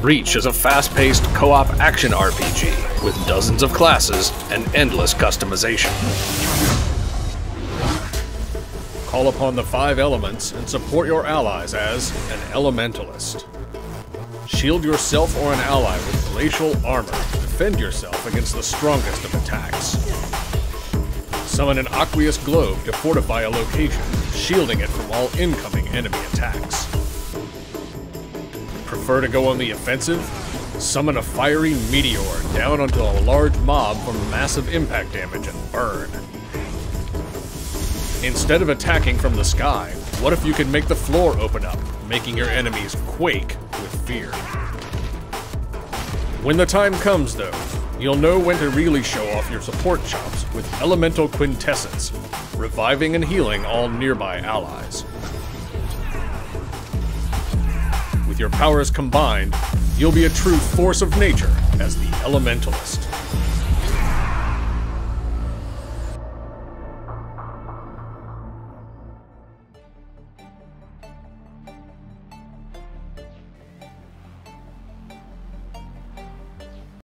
Breach is a fast paced co op action RPG with dozens of classes and endless customization. Call upon the five elements and support your allies as an elementalist. Shield yourself or an ally with glacial armor. To defend yourself against the strongest of attacks. Summon an aqueous globe to fortify a location, shielding it from all incoming enemy attacks. Prefer to go on the offensive? Summon a fiery meteor down onto a large mob for massive impact damage and burn. Instead of attacking from the sky, what if you could make the floor open up, making your enemies quake with fear? When the time comes, though, you'll know when to really show off your support chops with Elemental Quintessence, reviving and healing all nearby allies. With your powers combined, you'll be a true force of nature as the Elementalist.